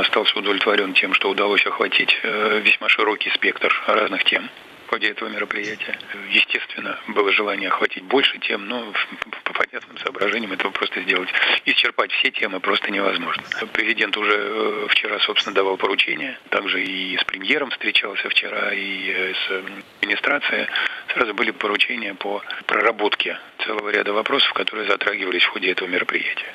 остался удовлетворен тем, что удалось охватить весьма широкий спектр разных тем в ходе этого мероприятия. Естественно, было желание охватить больше тем, но по понятным соображениям этого просто сделать. Исчерпать все темы просто невозможно. Президент уже э, вчера, собственно, давал поручение. Также и с премьером встречался вчера, и э, с администрацией. Сразу были поручения по проработке целого ряда вопросов, которые затрагивались в ходе этого мероприятия.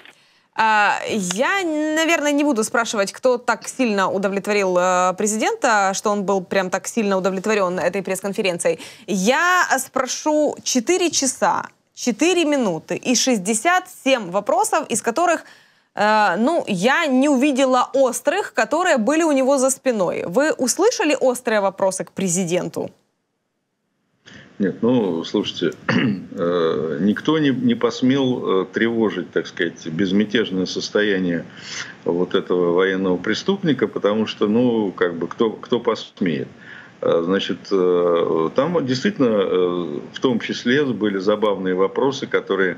А, я, наверное, не буду спрашивать, кто так сильно удовлетворил э, президента, что он был прям так сильно удовлетворен этой пресс-конференцией. Я спрошу 4 часа, 4 минуты и 67 вопросов, из которых э, ну, я не увидела острых, которые были у него за спиной. Вы услышали острые вопросы к президенту? Нет, ну, слушайте, э, никто не, не посмел э, тревожить, так сказать, безмятежное состояние вот этого военного преступника, потому что, ну, как бы, кто, кто посмеет. Э, значит, там действительно в том числе были забавные вопросы, которые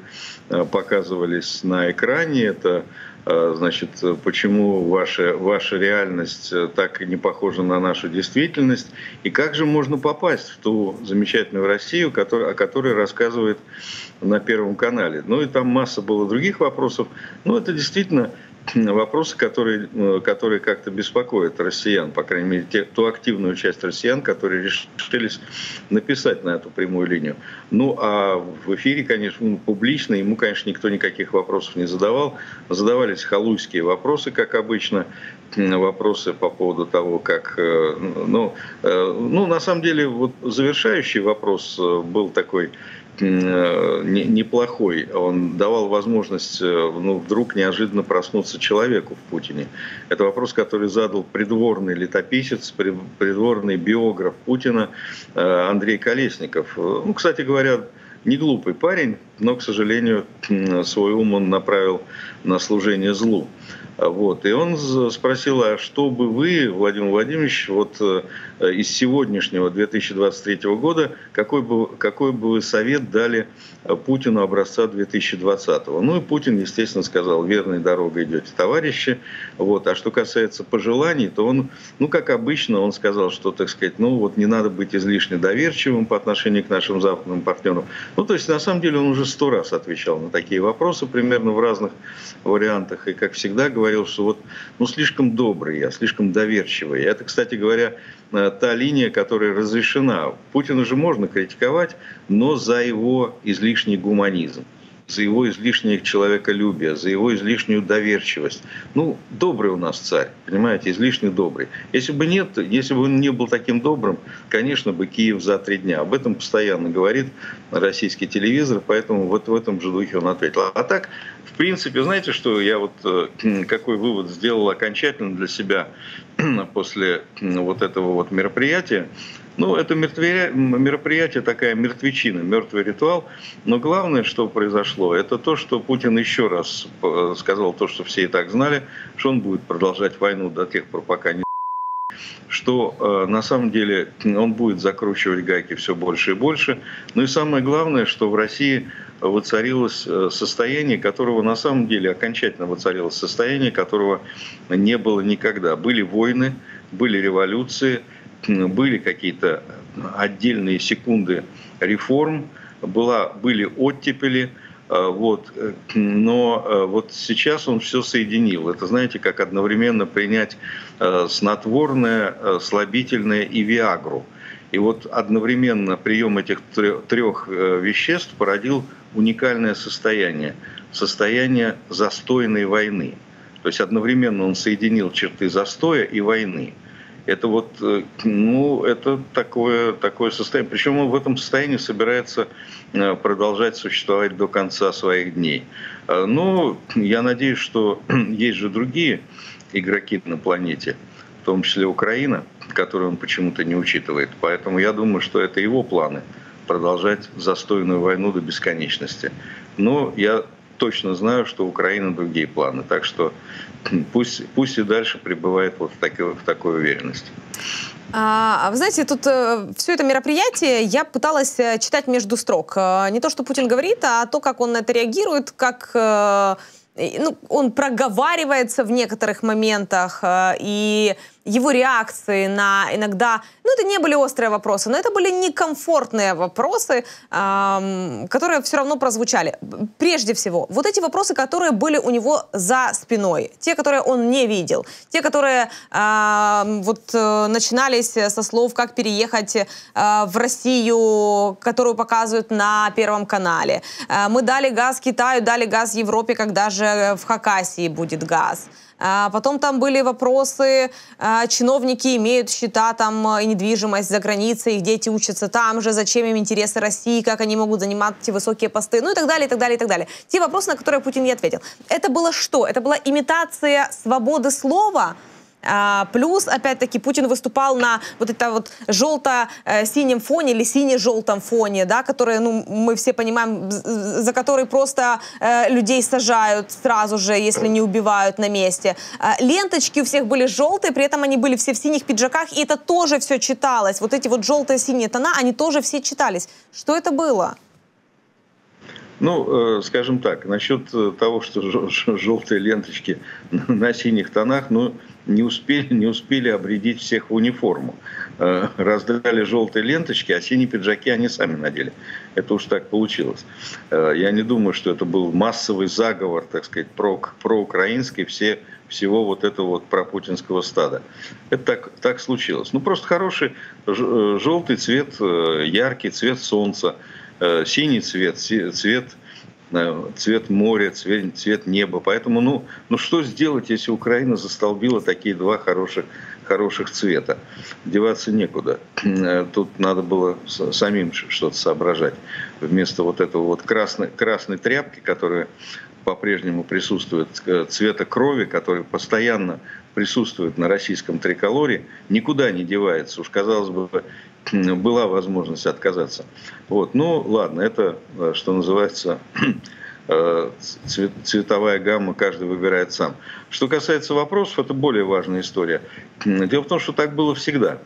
показывались на экране. Это значит, почему ваша, ваша реальность э, так не похожа на нашу действительность, и как же можно попасть в ту замечательную Россию, который, о которой рассказывает на Первом канале. Ну и там масса было других вопросов, но это действительно вопросы, которые, э, которые как-то беспокоят россиян, по крайней мере, те, ту активную часть россиян, которые решились написать на эту прямую линию. Ну, а в эфире, конечно, ну, публично, ему, конечно, никто никаких вопросов не задавал. Задавались халуйские вопросы, как обычно, вопросы по поводу того, как... Э, ну, э, ну на самом деле, вот завершающий вопрос был такой неплохой. Он давал возможность э, ну, вдруг неожиданно проснуться человеку в Путине. Это вопрос, который задал придворный летописец, придворный биограф Путина э, Андрей Колесников. Ну, кстати говоря, не глупый парень, но, к сожалению, свой ум он направил на служение злу. Вот. И он спросил, а что бы вы, Владимир Владимирович, вот э, из сегодняшнего 2023 года, какой бы, какой бы вы совет дали Путину образца 2020? Ну и Путин, естественно, сказал, верной дорогой идете, товарищи. Вот. А что касается пожеланий, то он, ну как обычно, он сказал, что, так сказать, ну вот не надо быть излишне доверчивым по отношению к нашим западным партнерам. Ну то есть, на самом деле, он уже сто раз отвечал на такие вопросы, примерно в разных вариантах. И, как всегда, говорил, говорил, что вот, ну, слишком добрый я, слишком доверчивый. Это, кстати говоря, э, та линия, которая разрешена. Путина же можно критиковать, но за его излишний гуманизм за его излишнее человеколюбие, за его излишнюю доверчивость. Ну, добрый у нас царь, понимаете, излишне добрый. Если бы нет, если бы он не был таким добрым, конечно бы Киев за три дня. Об этом постоянно говорит российский телевизор, поэтому вот в этом же духе он ответил. А так, в принципе, знаете, что я вот э, какой вывод сделал окончательно для себя после вот этого вот мероприятия? Ну, это мероприятие такая мертвечина, мертвый ритуал. Но главное, что произошло, это то, что Путин еще раз э, сказал то, что все и так знали, что он будет продолжать войну до тех пор, пока не что э, на самом деле он будет закручивать гайки все больше и больше. Ну и самое главное, что в России воцарилось э, состояние, которого на самом деле окончательно воцарилось состояние, которого не было никогда. Были войны, были революции – были какие-то отдельные секунды реформ, была, были оттепели, вот. Но э, вот сейчас он все соединил. Это, знаете, как одновременно принять э, снотворное, слабительное и Виагру. И вот одновременно прием этих трех веществ породил уникальное состояние. Состояние застойной войны. То есть одновременно он соединил черты застоя и войны – это вот, э, ну, это такое, такое состояние. Причем он в этом состоянии собирается э, продолжать существовать до конца своих дней. Э, но я надеюсь, что есть же другие игроки на планете, в том числе Украина, которую он почему-то не учитывает. Поэтому я думаю, что это его планы продолжать застойную войну до бесконечности. Но я точно знаю, что у Украины другие планы. Так что пусть, пусть и дальше пребывает вот в такой, в такой уверенности. А, а вы знаете, тут э, все это мероприятие я пыталась э, читать между строк. Э, не то, что Путин говорит, а то, как он на это реагирует, как э, ну, он проговаривается в некоторых моментах, э, и его реакции на иногда, ну это не были острые вопросы, но это были некомфортные вопросы, эм, которые все равно прозвучали. Прежде всего, вот эти вопросы, которые были у него за спиной, те, которые он не видел, те, которые э, вот э, начинались со слов, как переехать э, в Россию, которую показывают на Первом канале. Э, мы дали газ Китаю, дали газ Европе, когда же в Хакасии будет газ. А потом там были вопросы, а, чиновники имеют счета там и недвижимость за границей, их дети учатся там же, зачем им интересы России, как они могут занимать эти высокие посты, ну и так далее, и так далее, и так далее. Те вопросы, на которые Путин не ответил. Это было что? Это была имитация свободы слова, а, плюс, опять-таки, Путин выступал на вот это вот желто-синем фоне или сине-желтом фоне, да, который, ну, мы все понимаем, за который просто э, людей сажают сразу же, если не убивают на месте. А, ленточки у всех были желтые, при этом они были все в синих пиджаках, и это тоже все читалось. Вот эти вот желтые-синие тона, они тоже все читались. Что это было? Ну, э, скажем так, насчет э, того, что желтые ленточки на синих тонах, ну, не успели, не успели обрядить всех в униформу. Э, раздали желтые ленточки, а синие пиджаки они сами надели. Это уж так получилось. Я не думаю, что это был массовый заговор, так сказать, про, проукраинский, все, всего вот этого вот пропутинского стада. Это так, так случилось. Ну, просто хороший желтый цвет, яркий цвет солнца – Э, синий цвет, цвет э, цвет моря, цвет, цвет неба. Поэтому, ну, ну что сделать, если Украина застолбила такие два хороших, хороших цвета? Деваться некуда. Э, тут надо было самим что-то соображать. Вместо вот этого вот красной, красной тряпки, которая по-прежнему присутствует, цвета крови, который постоянно присутствует на российском триколоре, никуда не девается. Уж казалось бы, была возможность отказаться. Вот. Ну, ладно, это, э, что называется, э, цветовая гамма, каждый выбирает сам. Что касается вопросов, это более важная история. Дело в том, что так было всегда.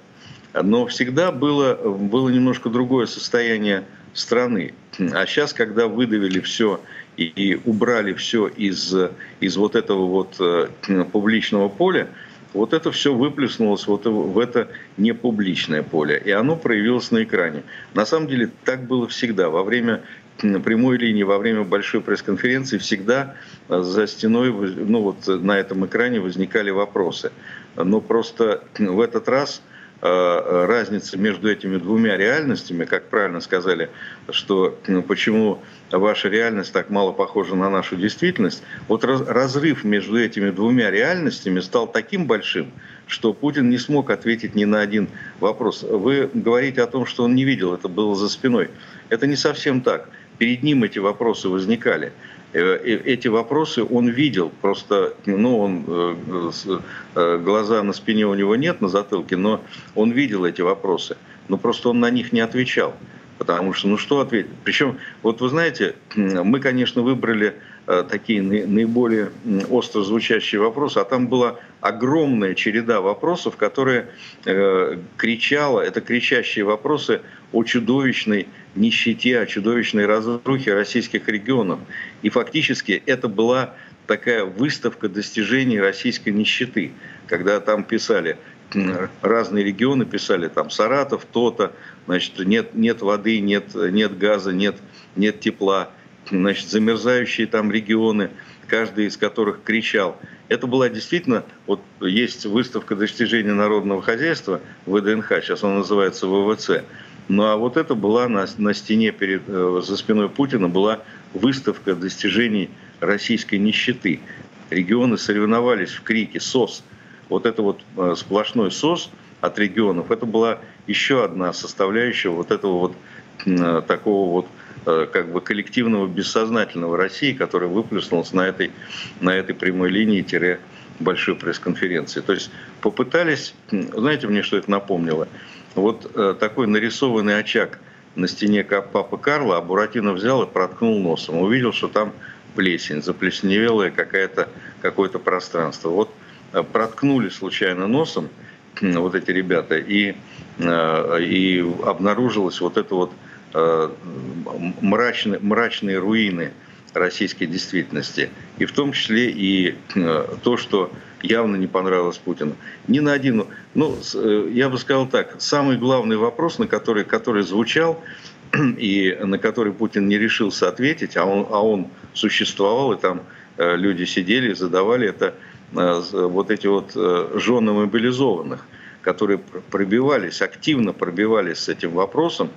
Но всегда было, было немножко другое состояние страны. А сейчас, когда выдавили все и, и убрали все из, из вот этого вот э, публичного поля, вот это все выплеснулось вот в это непубличное поле, и оно проявилось на экране. На самом деле так было всегда. Во время прямой линии, во время большой пресс-конференции всегда э, за стеной, ну вот на этом экране возникали вопросы. Но просто в этот раз Э, разница между этими двумя реальностями, как правильно сказали, что ну, почему ваша реальность так мало похожа на нашу действительность, вот разрыв между этими двумя реальностями стал таким большим, что Путин не смог ответить ни на один вопрос. Вы говорите о том, что он не видел, это было за спиной. Это не совсем так. Перед ним эти вопросы возникали. Э, эти вопросы он видел, просто ну, он, э, э, глаза на спине у него нет, на затылке, но он видел эти вопросы, но просто он на них не отвечал. Потому что, ну что ответить? Причем, вот вы знаете, мы, конечно, выбрали такие наиболее остро звучащие вопросы, а там была огромная череда вопросов, которые кричала, это кричащие вопросы о чудовищной нищете, о чудовищной разрухе российских регионов. И фактически это была такая выставка достижений российской нищеты, когда там писали, разные регионы писали, там Саратов, то-то, значит, нет, нет воды, нет, нет газа, нет, нет тепла, значит, замерзающие там регионы, каждый из которых кричал. Это была действительно, вот есть выставка достижений народного хозяйства ВДНХ, сейчас она называется ВВЦ, ну а вот это была на, на стене перед, э, за спиной Путина была выставка достижений российской нищеты. Регионы соревновались в крике «СОС». Вот это вот э, сплошной СОС от регионов, это была еще одна составляющая вот этого вот э, такого вот как бы коллективного бессознательного России, которая выплеснулась на этой, на этой прямой линии тире большой пресс-конференции. То есть попытались, знаете, мне что это напомнило? Вот э, такой нарисованный очаг на стене папы Карла, а Буратино взял и проткнул носом. Увидел, что там плесень, заплесневелое какое-то какое пространство. Вот э, проткнули случайно носом вот эти ребята, и, э, и обнаружилось вот это вот мрачные, мрачные руины российской действительности. И в том числе и то, что явно не понравилось Путину. Ни на один... Ну, я бы сказал так, самый главный вопрос, на который, который звучал, и на который Путин не решился ответить, а он, а он существовал, и там люди сидели, задавали это, вот эти вот жены мобилизованных – которые пробивались, активно пробивались с этим вопросом,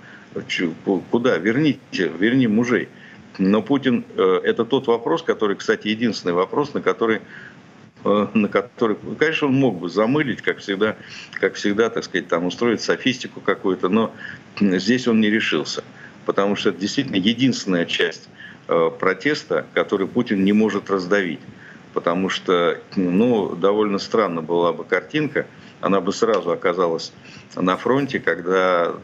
куда, верните, верни мужей. Но Путин, э, это тот вопрос, который, кстати, единственный вопрос, на который э, на который, конечно, он мог бы замылить, как всегда, как всегда, так сказать, там устроить софистику какую-то, но здесь он не решился, потому что это действительно единственная часть э, протеста, который Путин не может раздавить, потому что, ну, довольно странно была бы картинка, она бы сразу оказалась на фронте, когда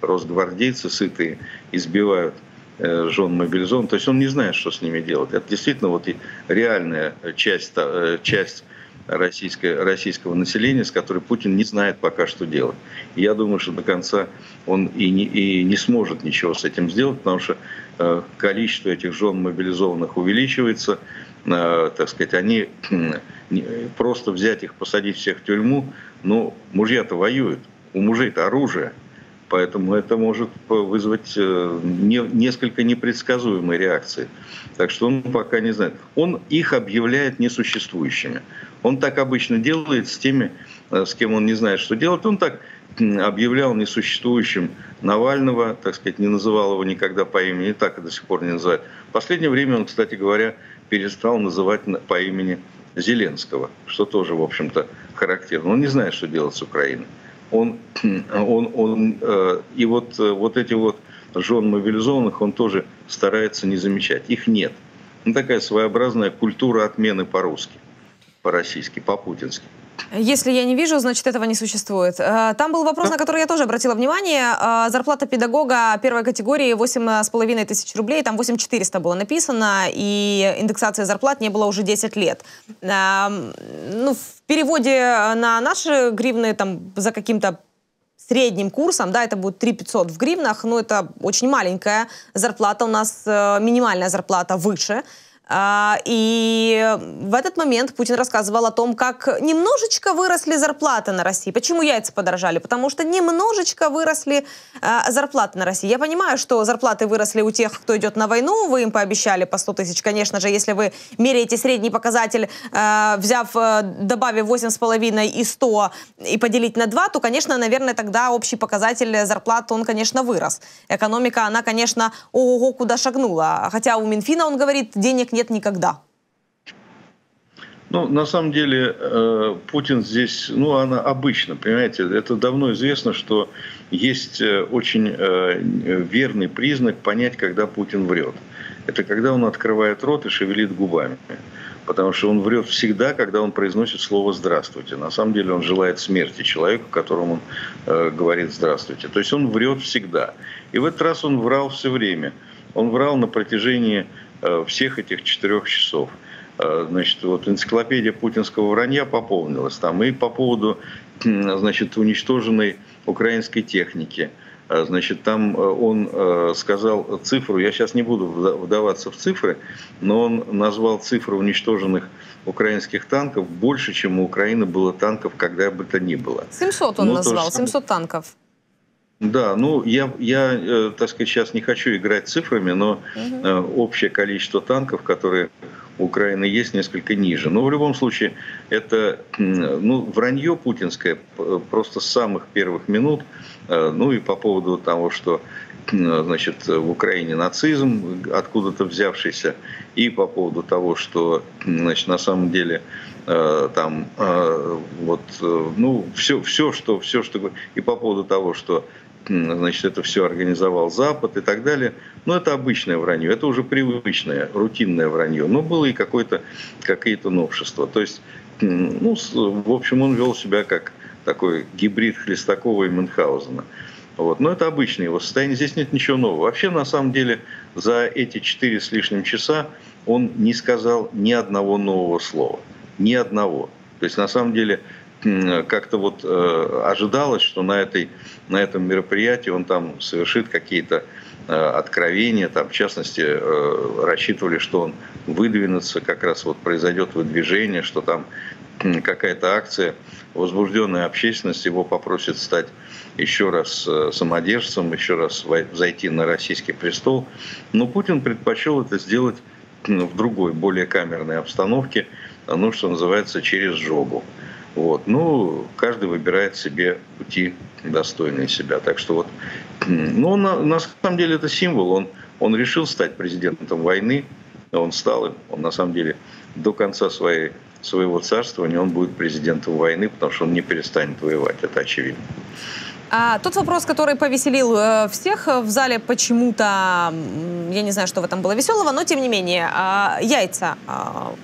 росгвардейцы сытые избивают э, жен мобилизованных. То есть он не знает, что с ними делать. Это действительно вот и реальная часть, э, часть российское, российского населения, с которой Путин не знает пока, что делать. И я думаю, что до конца он и не, и не сможет ничего с этим сделать, потому что э, количество этих жен мобилизованных увеличивается, так сказать, они просто взять их, посадить всех в тюрьму, но мужья-то воюют, у мужей-то оружие, поэтому это может вызвать э, несколько непредсказуемые реакции. Так что он пока не знает. Он их объявляет несуществующими. Он так обычно делает с теми, э, с кем он не знает, что делать. Он так объявлял несуществующим Навального, так сказать, не называл его никогда по имени, так и до сих пор не называет. В последнее время он, кстати говоря, перестал называть по имени Зеленского, что тоже, в общем-то, характерно. Он не знает, что делать с Украиной. Он, он, он, э, и вот, э, вот эти вот жен мобилизованных он тоже старается не замечать. Их нет. Ну, такая своеобразная культура отмены по-русски, по-российски, по-путински. Если я не вижу, значит, этого не существует. Э, там был вопрос, на который я тоже обратила внимание. Э, зарплата педагога первой категории 8,5 тысяч рублей, там 8400 было написано, и индексация зарплат не было уже 10 лет. Эм, ну, в переводе на наши гривны там за каким-то средним курсом, да, это будет 3 500 в гривнах, но это очень маленькая зарплата, у нас э, минимальная зарплата выше. А, и в этот момент Путин рассказывал о том, как немножечко выросли зарплаты на России. Почему яйца подорожали? Потому что немножечко выросли а, зарплаты на России. Я понимаю, что зарплаты выросли у тех, кто идет на войну. Вы им пообещали по 100 тысяч. Конечно же, если вы меряете средний показатель, а, взяв, добавив 8,5 и 100 и поделить на 2, то, конечно, наверное, тогда общий показатель зарплат, он, конечно, вырос. Экономика, она, конечно, ого-го, куда шагнула. Хотя у Минфина, он говорит, денег нет нет никогда? Ну, на самом деле, э, Путин здесь, ну, она обычно, понимаете, это давно известно, что есть э, очень э, верный признак понять, когда Путин врет. Это когда он открывает рот и шевелит губами. Потому что он врет всегда, когда он произносит слово «здравствуйте». На самом деле он желает смерти человеку, которому он говорит «здравствуйте». То есть он врет всегда. И в этот раз он врал все время. Он врал на протяжении всех этих четырех часов. Э, значит, вот энциклопедия путинского вранья пополнилась там. И по поводу значит, уничтоженной украинской техники. Э, значит, там он сказал цифру, я сейчас не буду вдаваться в цифры, но он назвал цифру уничтоженных украинских танков больше, чем у Украины было танков, когда бы то ни было. 700 он ну, назвал, 700 танков. Да, ну я, я, э, так сказать, сейчас не хочу играть цифрами, но угу. общее количество танков, которые у Украины есть, несколько ниже. Но в любом случае это ну, вранье путинское просто с самых первых минут. Э, ну и по поводу того, что значит, в Украине нацизм, откуда-то взявшийся, и по поводу того, что значит, на самом деле там вот, ну, все, все, что, все, что, и по поводу того, что значит, это все организовал Запад и так далее. Но это обычное вранье, это уже привычное, рутинное вранье. Но было и какое-то, какие-то новшества. То есть, ну, в общем, он вел себя как такой гибрид Хлестакова и Мюнхгаузена. Вот. Но это обычное его состояние, здесь нет ничего нового. Вообще, на самом деле, за эти четыре с лишним часа он не сказал ни одного нового слова. Ни одного. То есть, на самом деле, как-то вот ожидалось, что на, этой, на этом мероприятии он там совершит какие-то откровения, там, в частности, рассчитывали, что он выдвинется, как раз вот произойдет выдвижение, что там какая-то акция, возбужденная общественность его попросит стать еще раз э, самодержцем, еще раз зайти на российский престол. Но Путин предпочел это сделать в другой, более камерной обстановке, ну, что называется, через жогу. Вот. Ну, каждый выбирает себе пути, достойные себя. Так что вот, ну, на, на самом деле это символ. Он, он решил стать президентом войны, он стал им. Он на самом деле до конца своей своего царствования он будет президентом войны, потому что он не перестанет воевать, это очевидно. А, тот вопрос, который повеселил э, всех в зале почему-то, я не знаю, что в этом было веселого, но тем не менее, э, яйца э,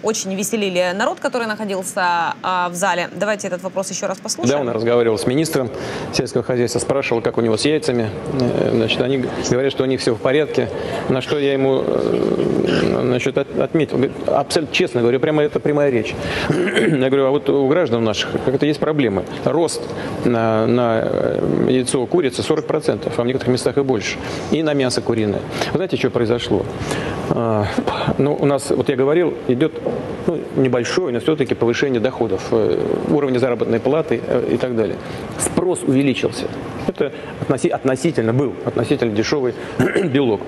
очень веселили народ, который находился э, в зале. Давайте этот вопрос еще раз послушаем. Да, он разговаривал с министром сельского хозяйства, спрашивал, как у него с яйцами. Э, значит, они говорят, что у них все в порядке. На что я ему э, значит, отметил. Абсолютно честно говорю, прямо это прямая речь. Я говорю, а вот у граждан наших как-то есть проблемы. Рост на, на э, яйцо курицы 40%, а в некоторых местах и больше. И на мясо куриное. Вы знаете, что произошло? А, ну, у нас, вот я говорил, идет ну, небольшое, но все-таки повышение доходов, э, уровня заработной платы э, и так далее. Спрос увеличился. Это относи, относительно был относительно дешевый белок.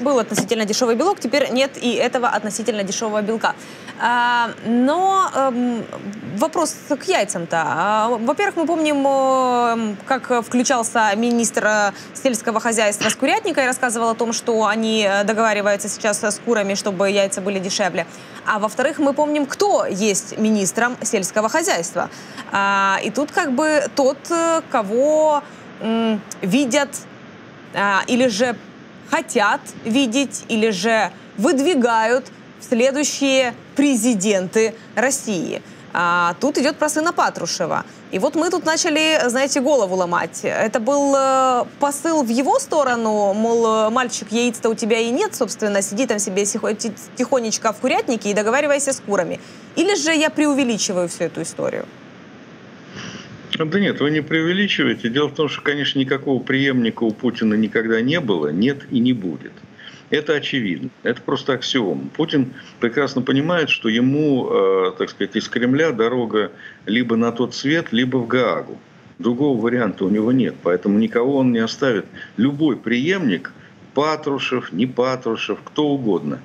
Был относительно дешевый белок, теперь нет и этого относительно дешевого белка. А, но эм, вопрос к яйцам-то. А, во-первых, мы помним, э, как включался министр э, сельского хозяйства с курятника и рассказывал о том, что они э, договариваются сейчас с курами, чтобы яйца были дешевле. А во-вторых, мы помним, кто есть министром сельского хозяйства. А, и тут как бы тот, кого видят или же хотят видеть, или же выдвигают следующие президенты России. А, тут идет про сына Патрушева. И вот мы тут начали, знаете, голову ломать. Это был э, посыл в его сторону, мол, мальчик, яиц-то у тебя и нет, собственно, сиди там себе тихонечко в курятнике и договаривайся с курами. Или же я преувеличиваю всю эту историю? Да нет, вы не преувеличиваете. Дело в том, что, конечно, никакого преемника у Путина никогда не было, нет и не будет. Это очевидно. Это просто аксиом. Путин прекрасно понимает, что ему, э, так сказать, из Кремля дорога либо на тот свет, либо в Гаагу. Другого варианта у него нет. Поэтому никого он не оставит. Любой преемник Патрушев, не Патрушев, кто угодно.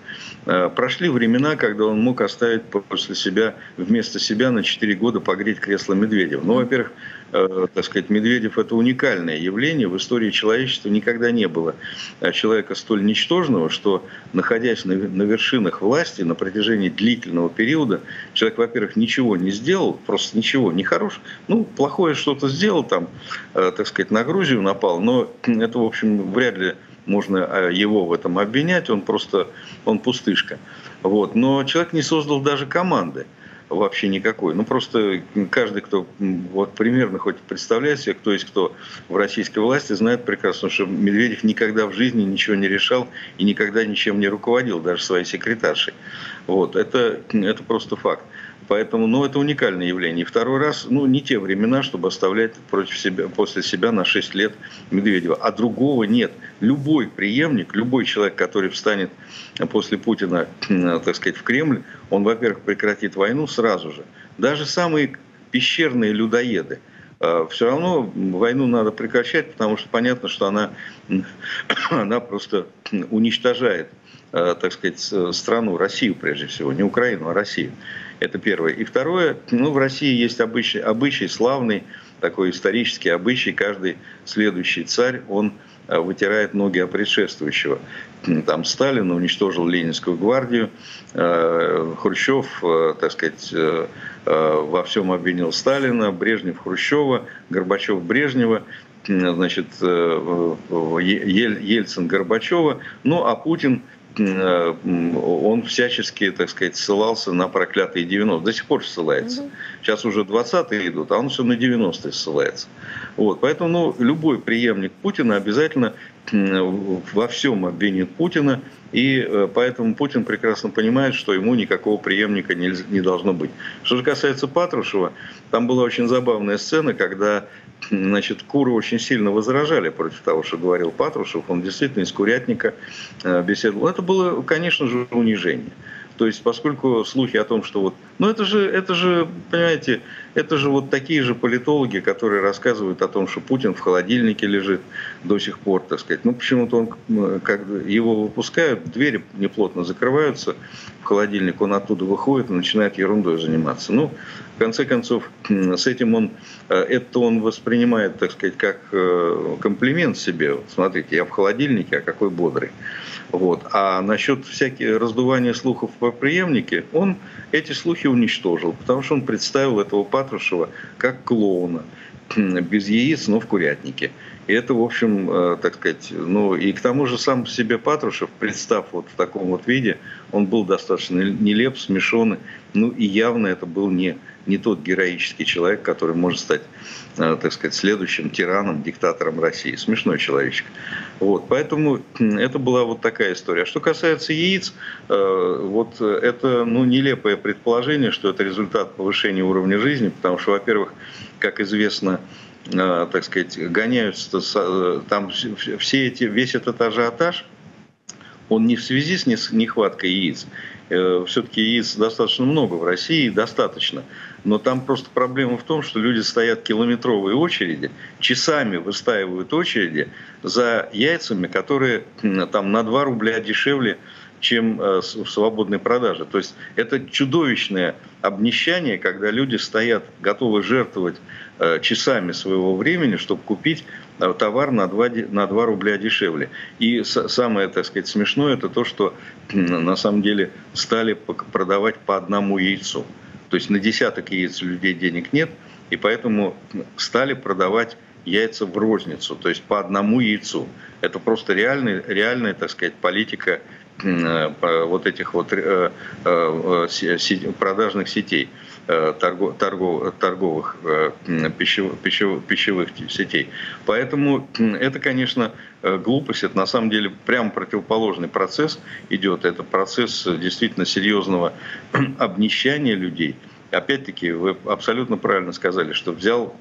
Э, прошли времена, когда он мог оставить после себя, вместо себя на 4 года погреть кресло Медведева. Ну, во-первых, э, так сказать, Медведев – это уникальное явление. В истории человечества никогда не было э, человека столь ничтожного, что, находясь на, на вершинах власти на протяжении длительного периода, человек, во-первых, ничего не сделал, просто ничего, не хорош, ну, плохое что-то сделал там, так сказать, на Грузию напал, но это, в общем, вряд ли можно э, его в этом обвинять, он просто, он пустышка. Вот. Но человек не создал даже команды вообще никакой. Ну, просто каждый, кто вот примерно хоть представляет себе, кто есть кто в российской власти, знает прекрасно, что Медведев никогда в жизни ничего не решал и никогда ничем не руководил, даже своей секретаршей. Вот. Это, это просто факт. Поэтому, ну, это уникальное явление. И второй раз, ну, не те времена, чтобы оставлять против себя, после себя на 6 лет Медведева. А другого нет. Любой преемник, любой человек, который встанет после Путина, так сказать, в Кремль, он, во-первых, прекратит войну сразу же. Даже самые пещерные людоеды, а, все равно войну надо прекращать, потому что понятно, что она, она просто уничтожает, а, так сказать, страну, Россию прежде всего, не Украину, а Россию. Это первое. И второе, ну, в России есть обычай, обычай славный, такой исторический обычай. Каждый следующий царь, он э, вытирает ноги о предшествующего. Там Сталин уничтожил Ленинскую гвардию, э, Хрущев, э, так сказать, во всем обвинил Сталина, Брежнев Хрущева, Горбачев Брежнева, значит, Ельцин Горбачева, ну а Путин – он всячески, так сказать, ссылался на проклятые 90 До сих пор ссылается. Угу. Сейчас уже 20-е идут, а он все на 90-е ссылается. Вот. Поэтому ну, любой преемник Путина обязательно во всем обвинит Путина, и э, поэтому Путин прекрасно понимает, что ему никакого преемника не, не должно быть. Что же касается Патрушева, там была очень забавная сцена, когда значит, куры очень сильно возражали против того, что говорил Патрушев. Он действительно из курятника э, беседовал. Это было, конечно же, унижение. То есть, поскольку слухи о том, что вот, ну это же, это же, понимаете, это же вот такие же политологи, которые рассказывают о том, что Путин в холодильнике лежит до сих пор, так сказать. Ну почему-то он, как его выпускают, двери неплотно закрываются в холодильник, он оттуда выходит и начинает ерундой заниматься. Ну, в конце концов, с этим он, э, это он воспринимает, так сказать, как э, комплимент себе. Вот, смотрите, я в холодильнике, а какой бодрый. Вот. А насчет всяких раздувания слухов по преемнике, он эти слухи уничтожил, потому что он представил этого Патрушева как клоуна, без яиц, но в курятнике. И это, в общем, э, так сказать, ну и к тому же сам себе Патрушев, представ вот в таком вот виде, он был достаточно нелеп, смешонный, ну и явно это был не, не тот героический человек, который может стать, э, так сказать, следующим тираном, диктатором России. Смешной человечек. Вот, поэтому это была вот такая история. А что касается яиц, э, вот это ну, нелепое предположение, что это результат повышения уровня жизни, потому что, во-первых, как известно, так сказать, гоняются э, там все эти, весь этот ажиотаж, он не в связи с нехваткой яиц. Все-таки яиц достаточно много в России, достаточно. Но там просто проблема в том, что люди стоят километровые очереди, часами выстаивают очереди за яйцами, которые там на 2 рубля дешевле, чем э, в свободной продаже. То есть это чудовищное обнищание, когда люди стоят, готовы жертвовать э, часами своего времени, чтобы купить э, товар на 2, на 2 рубля дешевле. И самое, так сказать, смешное, это то, что на самом деле стали продавать по одному яйцу. То есть на десяток яиц людей денег нет, и поэтому стали продавать яйца в розницу, то есть по одному яйцу. Это просто реальная, реальная так сказать, политика вот этих вот э, э, продажных сетей, торгов, торговых пищевых, сетей. Поэтому это, конечно, глупость, это на самом деле прямо противоположный процесс идет. Это процесс действительно серьезного обнищания людей – опять-таки, вы абсолютно правильно сказали, что взял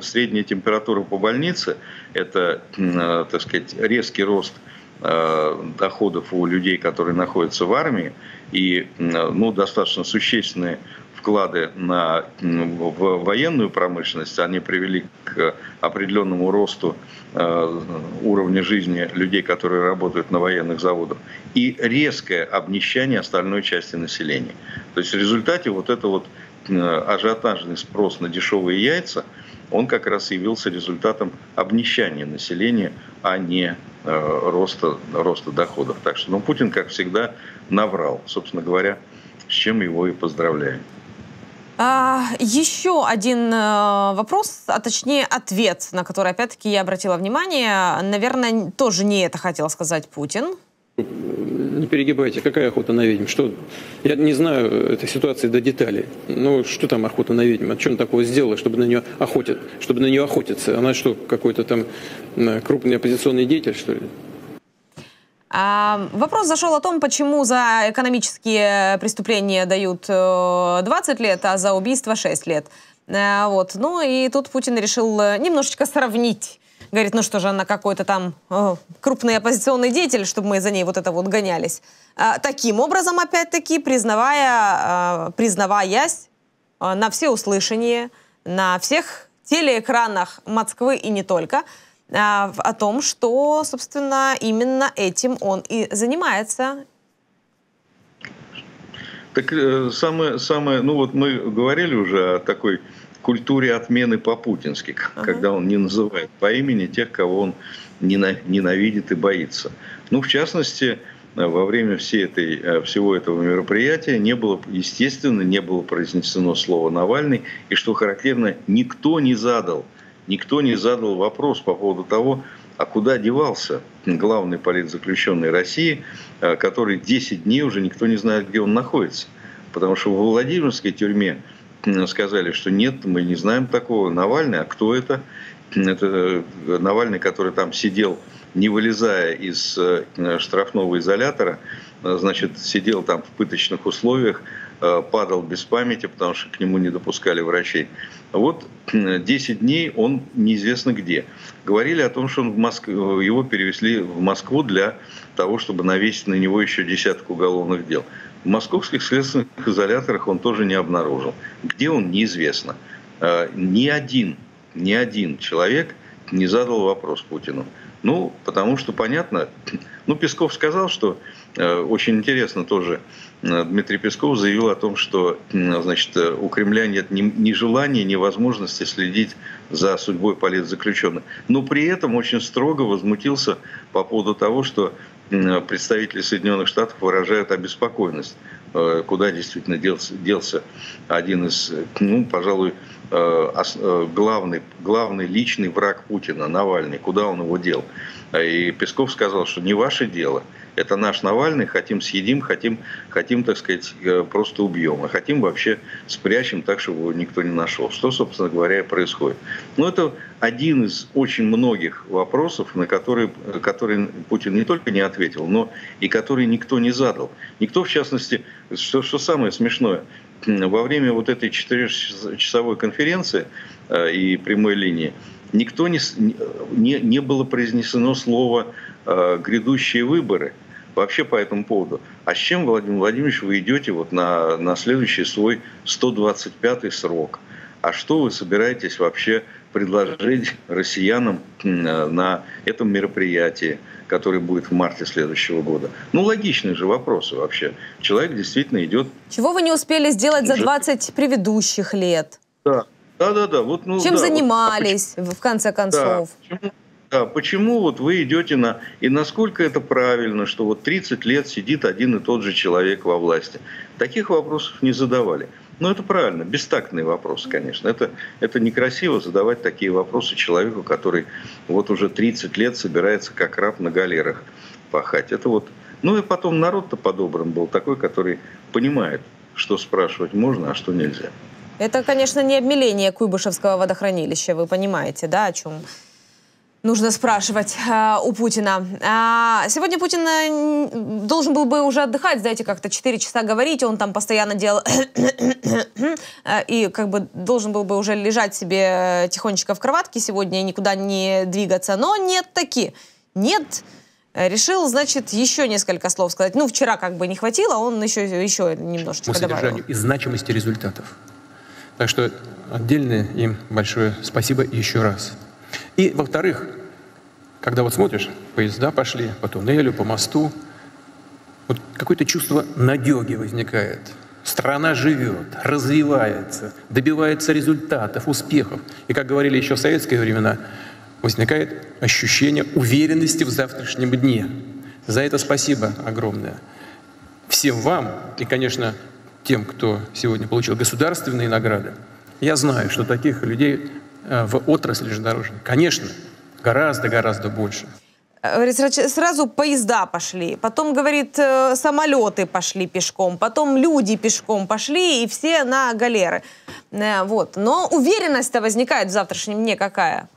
средняя температура по больнице, это, э, так сказать, резкий рост э, доходов у людей, которые находятся в армии, и ну, достаточно существенные вклады на, в военную промышленность, они привели к определенному росту э, уровня жизни людей, которые работают на военных заводах, и резкое обнищание остальной части населения. То есть в результате вот это вот Э, ажиотажный спрос на дешевые яйца, он как раз явился результатом обнищания населения, а не э, роста, роста доходов. Так что ну, Путин, как всегда, наврал, собственно говоря, с чем его и поздравляем. А, еще один э, вопрос, а точнее ответ, на который опять-таки я обратила внимание. Наверное, тоже не это хотел сказать Путин не перегибайте, какая охота на ведьм? Что? Я не знаю этой ситуации до деталей. Ну, что там охота на ведьм? А что она такого сделала, чтобы на нее охотят, чтобы на нее охотиться? Она что, какой-то там крупный оппозиционный деятель, что ли? А, вопрос зашел о том, почему за экономические преступления дают 20 э, лет, а за убийство 6 лет. А, вот. Ну и тут Путин решил э, немножечко сравнить говорит, ну что же, она какой-то там о, крупный оппозиционный деятель, чтобы мы за ней вот это вот гонялись. А, таким образом, опять-таки, признавая, а, признаваясь а, на все услышания, на всех телеэкранах Москвы и не только, а, о том, что, собственно, именно этим он и занимается. Так э, самое, самое, ну вот мы говорили уже о такой культуре отмены по-путински, ага. когда он не называет по имени тех, кого он ненавидит и боится. Ну, в частности, во время всей этой, э, всего этого мероприятия не было, естественно, не было произнесено слово «Навальный», и, что характерно, никто не задал, никто не задал вопрос по поводу того, а куда девался главный политзаключенный России, э, который 10 дней уже никто не знает, где он находится. Потому что в Владимирской тюрьме сказали, что нет, мы не знаем такого. Навальный, а кто это? Это Навальный, который там сидел, не вылезая из штрафного изолятора, значит, сидел там в пыточных условиях, Э, падал без памяти, потому что к нему не допускали врачей. Вот 10 дней он неизвестно где. Говорили о том, что он в Моск... его перевезли в Москву для того, чтобы навесить на него еще десятку уголовных дел. В московских следственных изоляторах он тоже не обнаружил. Где он, неизвестно. Э, ни один, ни один человек не задал вопрос Путину. Ну, потому что понятно, ну, Песков сказал, что э, очень интересно тоже, э, Дмитрий Песков заявил о том, что значит, у Кремля нет ни желания, ни возможности следить за судьбой политзаключенных. Но при этом очень строго возмутился по поводу того, что представители Соединенных Штатов выражают обеспокоенность, э, куда действительно делся, делся один из, ну, пожалуй, главный, главный личный враг Путина, Навальный, куда он его дел. И Песков сказал, что не ваше дело, это наш Навальный, хотим съедим, хотим, хотим, так сказать, э, просто убьем, а хотим вообще спрячем так, чтобы его никто не нашел. Что, собственно говоря, происходит. Но это один из очень многих вопросов, на которые, которые Путин не только не ответил, но и которые никто не задал. Никто, в частности, что, что самое смешное, во время вот этой четырехчасовой конференции э, и прямой линии никто не, не, не было произнесено слово э, «грядущие выборы» вообще по этому поводу. А с чем, Владимир Владимирович, вы идете вот на, на следующий свой 125-й срок? А что вы собираетесь вообще предложить россиянам на этом мероприятии, которое будет в марте следующего года? Ну, логичные же вопросы вообще. Человек действительно идет... Чего вы не успели сделать уже... за 20 предыдущих лет? Да, да, да, да. Вот, ну, Чем да, занимались, вот, в конце концов? Да, почему, да, почему вот вы идете на... И насколько это правильно, что вот 30 лет сидит один и тот же человек во власти? Таких вопросов не задавали. Но это правильно, бестактные вопросы, конечно. Это, это некрасиво задавать такие вопросы человеку, который вот уже 30 лет собирается как раб на галерах пахать. Это вот... Ну и потом народ-то по-доброму был такой, который понимает, что спрашивать можно, а что нельзя. Это, конечно, не обмеление Куйбышевского водохранилища, вы понимаете, да, о чем нужно спрашивать э, у Путина. А сегодня Путин э, должен был бы уже отдыхать, знаете, как-то 4 часа говорить, он там постоянно делал э, и как бы должен был бы уже лежать себе тихонечко в кроватке сегодня и никуда не двигаться, но нет таки, нет, решил, значит, еще несколько слов сказать. Ну, вчера как бы не хватило, он еще, еще немножечко По содержанию добавил. и значимости результатов. Так что отдельное им большое спасибо еще раз. И, во-вторых, когда вот смотришь, поезда пошли по туннелю, по мосту, вот какое-то чувство надеги возникает. Страна живет, развивается, добивается результатов, успехов. И, как говорили еще в советские времена, возникает ощущение уверенности в завтрашнем дне. За это спасибо огромное. Всем вам и, конечно, тем, кто сегодня получил государственные награды. Я знаю, что таких людей в отрасли железнодорожной, конечно, гораздо-гораздо больше. Сразу поезда пошли, потом, говорит, э, самолеты пошли пешком, потом люди пешком пошли, и все на галеры. Э, вот. Но уверенность-то возникает в завтрашнем дне какая?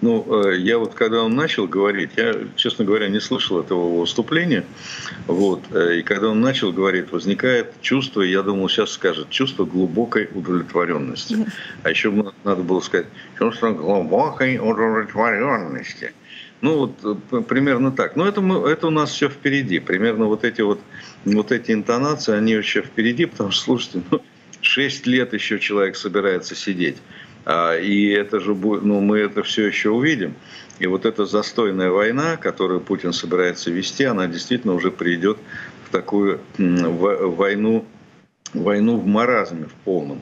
Ну, э, я вот когда он начал говорить, я, честно говоря, не слышал этого выступления. Вот. Э, и когда он начал говорить, возникает чувство, я думал, сейчас скажет, чувство глубокой удовлетворенности. А еще надо было сказать, чувство глубокой удовлетворенности. Ну, вот э, примерно так. Но это, мы, это у нас все впереди. Примерно вот эти вот, вот эти интонации, они еще впереди, потому что, слушайте, ну, 6 лет еще человек собирается сидеть. А, и это же будет, ну, мы это все еще увидим. И вот эта застойная война, которую Путин собирается вести, она действительно уже придет в такую войну, войну в маразме, в полном.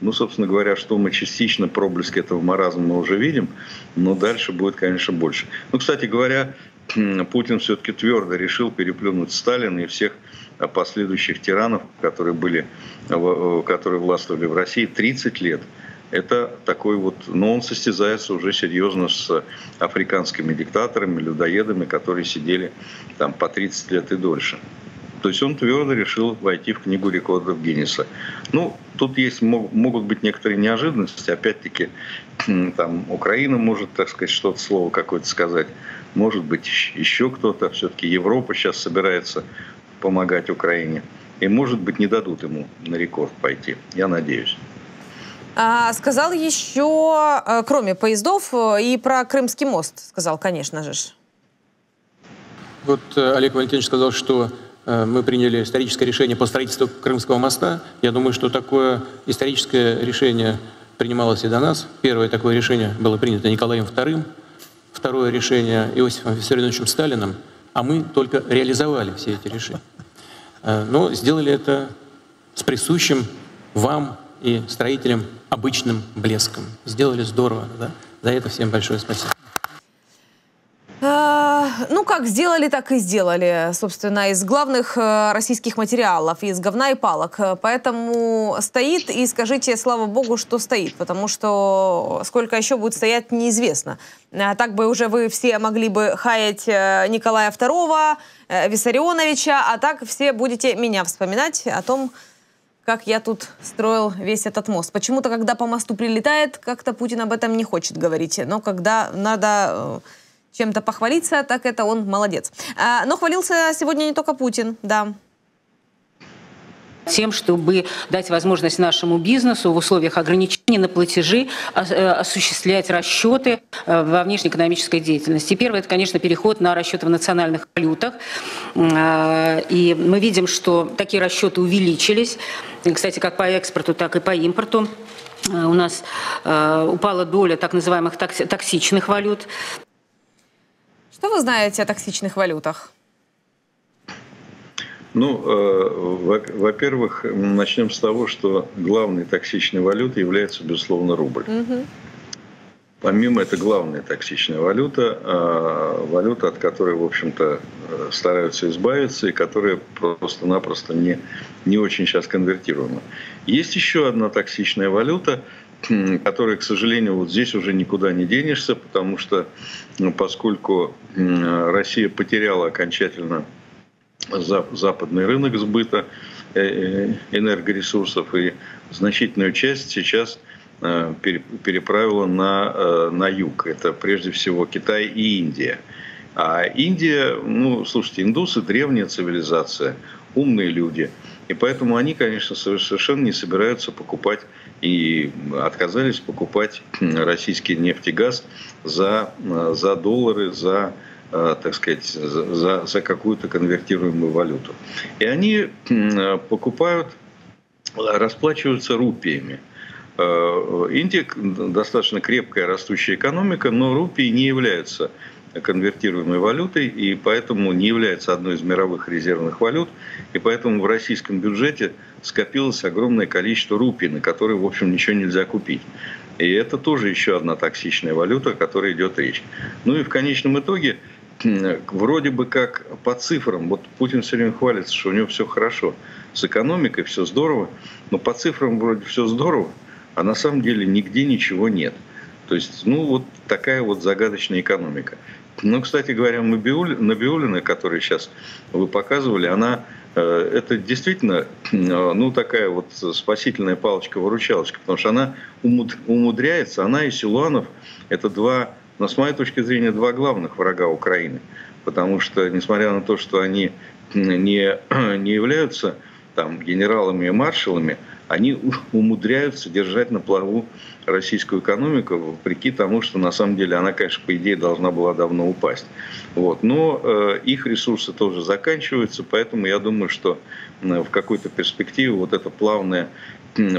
Ну, собственно говоря, что мы частично проблески этого маразма мы уже видим, но дальше будет, конечно, больше. Ну, кстати говоря, Путин все-таки твердо решил переплюнуть Сталина и всех последующих тиранов, которые были, которые властвовали в России 30 лет – это такой вот, но он состязается уже серьезно с африканскими диктаторами, людоедами, которые сидели там по 30 лет и дольше. То есть он твердо решил войти в книгу рекордов Гиннесса. Ну, тут есть, могут быть некоторые неожиданности. Опять-таки, там Украина может, так сказать, что-то слово какое-то сказать. Может быть, еще кто-то. Все-таки Европа сейчас собирается помогать Украине. И, может быть, не дадут ему на рекорд пойти. Я надеюсь. А, сказал еще, э, кроме поездов, э, и про Крымский мост. Сказал, конечно же. Вот э, Олег Валентинович сказал, что мы приняли историческое решение по строительству Крымского моста. Я думаю, что такое историческое решение принималось и до нас. Первое такое решение было принято Николаем II, второе решение Иосифом Виссарионовичем Сталиным, а мы только реализовали все эти решения. Но сделали это с присущим вам и строителям обычным блеском. Сделали здорово. Да? За это всем большое спасибо. А, ну, как сделали, так и сделали, собственно, из главных э, российских материалов, из говна и палок. Поэтому стоит, и скажите, слава богу, что стоит, потому что сколько еще будет стоять, неизвестно. А так бы уже вы все могли бы хаять э, Николая II, э, Виссарионовича, а так все будете меня вспоминать о том, как я тут строил весь этот мост. Почему-то, когда по мосту прилетает, как-то Путин об этом не хочет говорить. Но когда надо чем-то похвалиться, так это он молодец. А, но хвалился сегодня не только Путин, да тем, чтобы дать возможность нашему бизнесу в условиях ограничений на платежи э, осуществлять расчеты э, во внешнеэкономической деятельности. Первое – это, конечно, переход на расчеты в национальных валютах. А, и мы видим, что такие расчеты увеличились, кстати, как по экспорту, так и по импорту. Э, у нас упала доля так называемых токсичных валют. Что вы знаете о токсичных валютах? Ну, э, во-первых, начнем с того, что главной токсичной валютой является, безусловно, рубль. Угу. Помимо это главная токсичная валюта, э, валюта, от которой, в общем-то, э, стараются избавиться и которая просто-напросто не, не очень сейчас конвертируема. Есть еще одна токсичная валюта, которой, к сожалению, вот здесь уже никуда не денешься, потому что ну, поскольку Россия потеряла окончательно западный рынок сбыта э, э, энергоресурсов и значительную часть сейчас э, переправила на, на юг. Это прежде всего Китай и Индия. А Индия, ну, слушайте, индусы – древняя цивилизация, умные люди. И поэтому они, конечно, совершенно не собираются покупать и отказались покупать российский нефть и газ за, за доллары, за так сказать, за, за какую-то конвертируемую валюту. И они покупают, расплачиваются рупиями. Э, Индия достаточно крепкая растущая экономика, но рупии не являются конвертируемой валютой, и поэтому не является одной из мировых резервных валют, и поэтому в российском бюджете скопилось огромное количество рупий, на которые, в общем, ничего нельзя купить. И это тоже еще одна токсичная валюта, о которой идет речь. Ну и в конечном итоге, вроде бы как по цифрам, вот Путин все время хвалится, что у него все хорошо, с экономикой все здорово, но по цифрам вроде все здорово, а на самом деле нигде ничего нет. То есть, ну, вот такая вот загадочная экономика. Ну, кстати говоря, Набиулина, которую сейчас вы показывали, она э, это действительно э, ну, такая вот спасительная палочка-выручалочка, потому что она умудряется, она и Силуанов, это два, но с моей точки зрения, два главных врага Украины. Потому что, несмотря на то, что они не, не являются там, генералами и маршалами, они умудряются держать на плаву российскую экономику, вопреки тому, что на самом деле она, конечно, по идее должна была давно упасть. Вот. Но э, их ресурсы тоже заканчиваются, поэтому я думаю, что э, в какой-то перспективе вот это плавное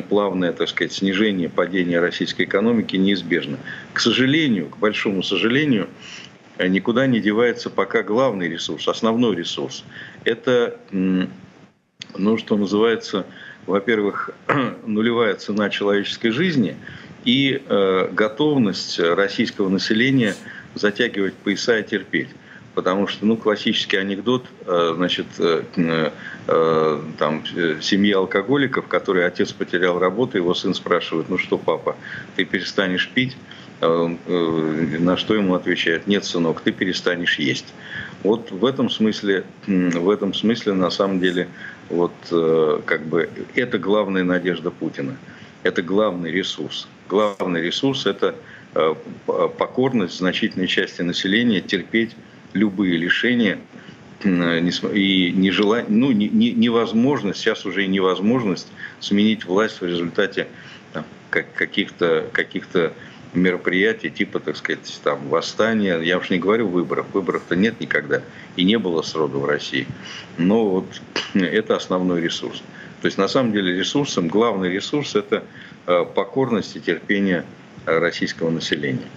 плавное, так сказать, снижение, падение российской экономики неизбежно. К сожалению, к большому сожалению, э, никуда не девается пока главный ресурс, основной ресурс. Это, ну, что называется, во-первых, нулевая цена человеческой жизни и э, готовность российского населения затягивать пояса и терпеть. Потому что, ну, классический анекдот, э, значит, э, э, там, семьи алкоголиков, который отец потерял работу, его сын спрашивает, ну что, папа, ты перестанешь пить? на что ему отвечает, нет, сынок, ты перестанешь есть. Вот в этом смысле, в этом смысле на самом деле, вот как бы это главная надежда Путина. Это главный ресурс. Главный ресурс – это покорность значительной части населения, терпеть любые лишения и нежелание, ну, невозможность, сейчас уже и невозможность сменить власть в результате каких-то каких мероприятий, типа, так сказать, там, восстания. Я уж не говорю выборов. Выборов-то нет никогда. И не было сроду в России. Но вот это основной ресурс. То есть, на самом деле, ресурсом, главный ресурс – это э, покорность и терпение российского населения.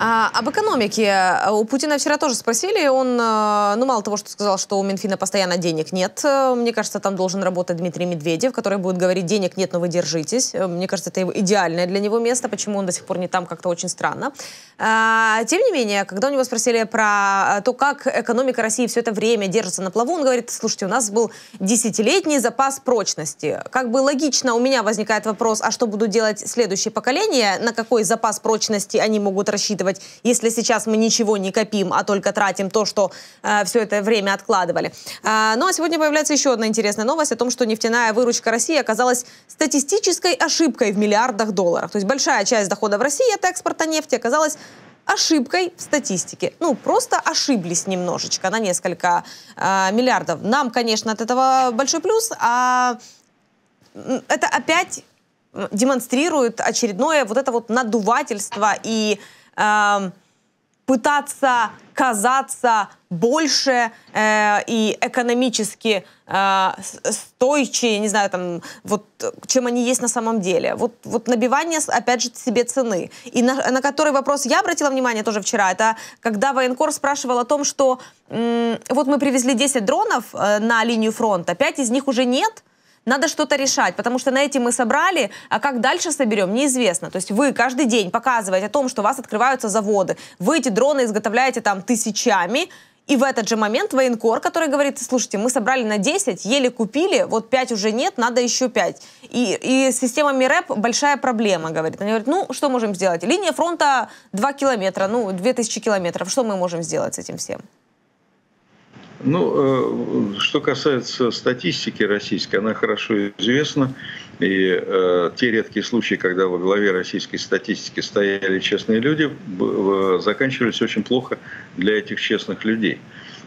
А, об экономике. У Путина вчера тоже спросили. Он, э, ну, мало того, что сказал, что у Минфина постоянно денег нет. Э, мне кажется, там должен работать Дмитрий Медведев, который будет говорить, денег нет, но вы держитесь. Э, мне кажется, это идеальное для него место. Почему он до сих пор не там, как-то очень странно. А, тем не менее, когда у него спросили про то, как экономика России все это время держится на плаву, он говорит, слушайте, у нас был десятилетний запас прочности. Как бы логично у меня возникает вопрос, а что будут делать следующие поколения, на какой запас прочности они могут рассчитывать рассчитывать, если сейчас мы ничего не копим, а только тратим то, что э, все это время откладывали. Э, ну а сегодня появляется еще одна интересная новость о том, что нефтяная выручка России оказалась статистической ошибкой в миллиардах долларов. То есть большая часть доходов России от экспорта нефти оказалась ошибкой в статистике. Ну, просто ошиблись немножечко на несколько э, миллиардов. Нам, конечно, от этого большой плюс, а это опять демонстрирует очередное вот это вот надувательство и э, пытаться казаться больше э, и экономически э, стойче, не знаю, там, вот, чем они есть на самом деле. Вот, вот набивание, опять же, себе цены. И на, на который вопрос я обратила внимание тоже вчера, это когда военкор спрашивал о том, что м, вот мы привезли 10 дронов э, на линию фронта, 5 из них уже нет, надо что-то решать, потому что на эти мы собрали, а как дальше соберем, неизвестно. То есть вы каждый день показываете о том, что у вас открываются заводы, вы эти дроны изготовляете там тысячами, и в этот же момент военкор, который говорит, слушайте, мы собрали на 10, еле купили, вот 5 уже нет, надо еще 5. И, и с системами РЭП большая проблема, говорит. Они говорят, ну, что можем сделать? Линия фронта 2 километра, ну, 2000 километров. Что мы можем сделать с этим всем? Ну, э, что касается статистики российской, она хорошо известна. И э, те редкие случаи, когда во главе российской статистики стояли честные люди, заканчивались очень плохо для этих честных людей.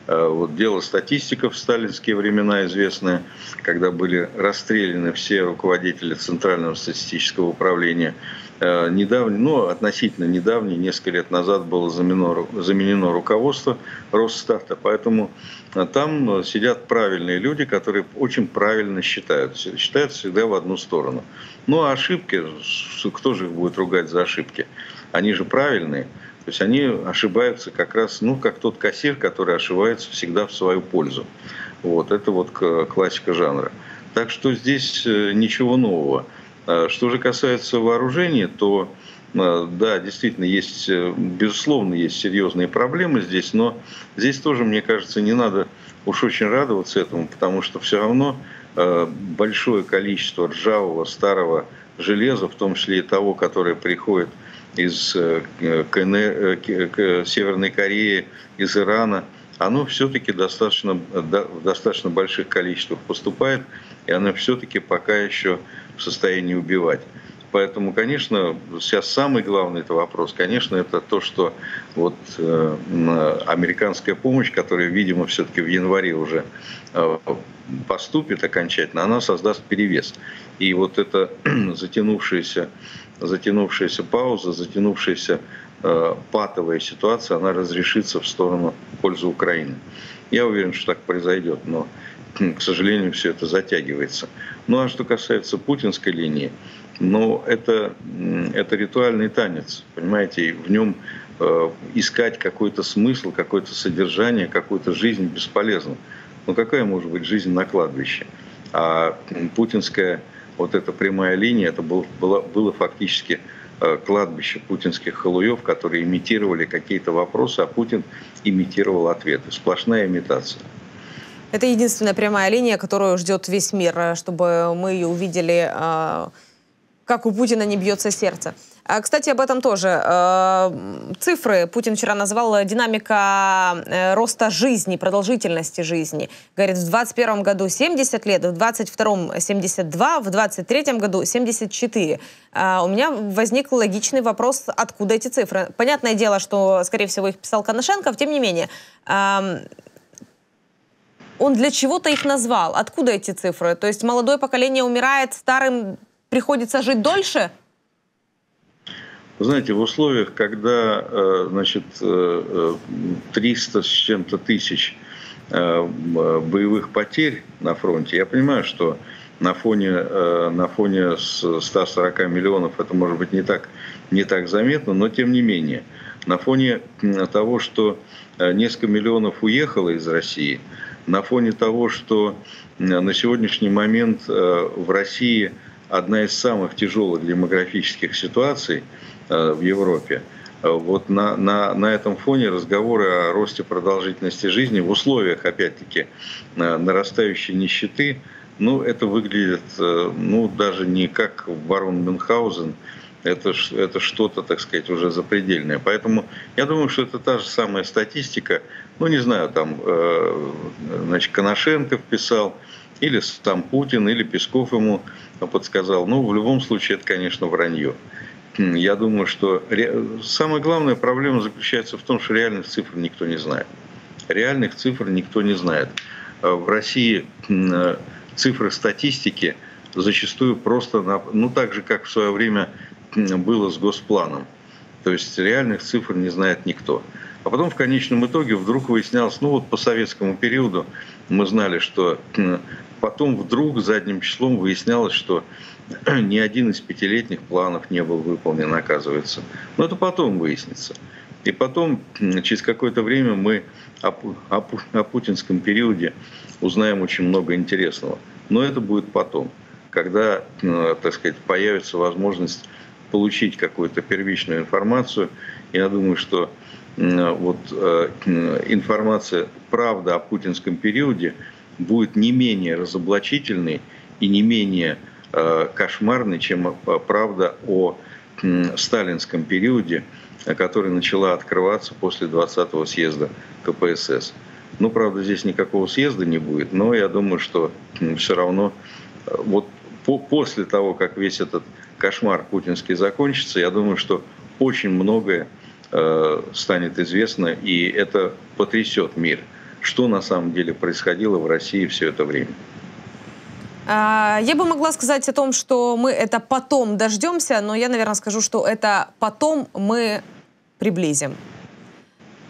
Э, вот дело статистиков в сталинские времена известное, когда были расстреляны все руководители Центрального статистического управления. Э, недавний, ну, относительно недавний, несколько лет назад было заменено, заменено руководство Росстарта, поэтому э, там сидят правильные люди, которые очень правильно считают, считают всегда в одну сторону. Ну, а ошибки, кто же их будет ругать за ошибки? Они же правильные. То есть они ошибаются как раз, ну, как тот кассир, который ошибается всегда в свою пользу. Вот, это вот классика жанра. Так что здесь э, ничего нового. А что же касается вооружения, то э, да, действительно, есть, э, безусловно, есть серьезные проблемы здесь, но здесь тоже, мне кажется, не надо уж очень радоваться этому, потому что все равно большое количество ржавого, старого железа, в том числе и того, которое приходит из э, КНР, Северной Кореи, из Ирана, оно все-таки достаточно, в достаточно больших количествах поступает, и оно все-таки пока еще в состоянии убивать. Поэтому, конечно, сейчас самый главный это вопрос, конечно, это то, что вот э, американская помощь, которая, видимо, все-таки в январе уже э, поступит окончательно, она создаст перевес. И вот эта затянувшаяся затянувшаяся пауза, затянувшаяся э, патовая ситуация, она разрешится в сторону в пользу Украины. Я уверен, что так произойдет, но, к сожалению, все это затягивается. Ну а что касается путинской линии, ну это, это ритуальный танец, понимаете, в нем э, искать какой-то смысл, какое-то содержание, какую-то жизнь бесполезно. Ну какая может быть жизнь на кладбище? А путинская вот эта прямая линия, это был, было, было фактически э, кладбище путинских халуев, которые имитировали какие-то вопросы, а Путин имитировал ответы. Сплошная имитация. Это единственная прямая линия, которую ждет весь мир, э, чтобы мы ее увидели э, как у Путина не бьется сердце. А, кстати, об этом тоже. Э, цифры Путин вчера назвал динамика роста жизни, продолжительности жизни. Говорит, в 2021 году 70 лет, в 2022 72, в 2023 году 74. А, у меня возник логичный вопрос, откуда эти цифры. Понятное дело, что, скорее всего, их писал Коношенков, тем не менее. Он для чего-то их назвал. Откуда эти цифры? То есть молодое поколение умирает, старым приходится жить дольше? Знаете, в условиях, когда э, значит, 300 э, с чем-то тысяч э, боевых потерь на фронте, я понимаю, что на фоне, на фоне 140 миллионов это может быть не так, не так заметно, но тем не менее, на фоне того, что несколько миллионов уехало из России, на фоне того, что на сегодняшний момент в России одна из самых тяжелых демографических ситуаций – Э, в Европе. Э, вот на, на, на этом фоне разговоры о росте продолжительности жизни в условиях, опять-таки, э, нарастающей нищеты, ну, это выглядит, ну, даже не как барон Мюнхгаузен, это, это что-то, так сказать, уже запредельное. Поэтому я думаю, что это та же самая статистика. Ну, не знаю, там, значит, Коношенков писал, или сам Путин, или Песков ему подсказал. Ну, в любом случае, это, конечно, вранье. Я думаю, что самая главная проблема заключается в том, что реальных цифр никто не знает. Реальных цифр никто не знает. А в России э, цифры статистики зачастую просто, ну так же, как в свое время было с госпланом. То есть реальных цифр не знает никто. А потом в конечном итоге вдруг выяснялось, ну вот по советскому периоду мы знали, что потом вдруг задним числом выяснялось, что ни один из пятилетних планов не был выполнен, оказывается. Но это потом выяснится. И потом, через какое-то время мы о, о, о путинском периоде узнаем очень много интересного. Но это будет потом, когда, так сказать, появится возможность получить какую-то первичную информацию. Я думаю, что вот э, информация, правда о путинском периоде будет не менее разоблачительной и не менее Э, кошмарной, чем э, правда о сталинском периоде, который начала открываться после 20-го съезда КПСС. Ну, правда, здесь никакого съезда не будет, но я думаю, что все равно э, вот по после того, как весь этот кошмар путинский закончится, я думаю, что очень многое э, станет известно, и это потрясет мир, что на самом деле происходило в России все это время. А, я бы могла сказать о том, что мы это потом дождемся, но я, наверное, скажу, что это потом мы приблизим.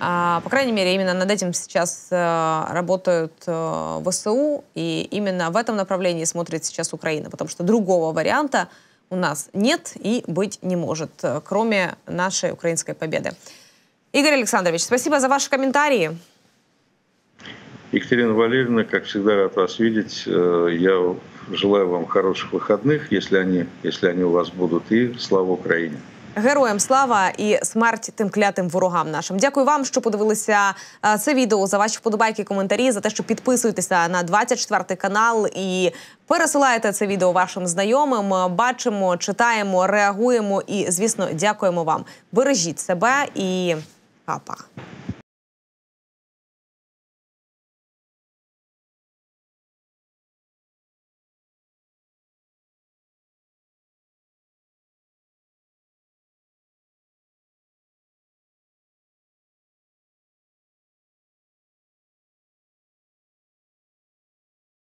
А, по крайней мере, именно над этим сейчас э, работают э, ВСУ, и именно в этом направлении смотрит сейчас Украина, потому что другого варианта у нас нет и быть не может, э, кроме нашей украинской победы. Игорь Александрович, спасибо за ваши комментарии. Екатерина Валерьевна, как всегда, рад вас видеть. Я желаю вам хороших выходных, если они, если они у вас будут. И слава Україні! Героям слава і смерть тим клятим ворогам нашим. Дякую вам, що подивилися е, це відео за ваші вподобайки, коментарі, за те, що підписуєтеся на 24 канал і пересилаєте це відео вашим знайомим. Бачимо, читаємо, реагуємо і, звісно, дякуємо вам. Бережіть себе і па-па.